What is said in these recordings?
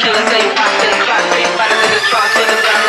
Killer, you whacked and clapped, they fighting in the truck with a gun.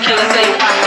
killer, Say want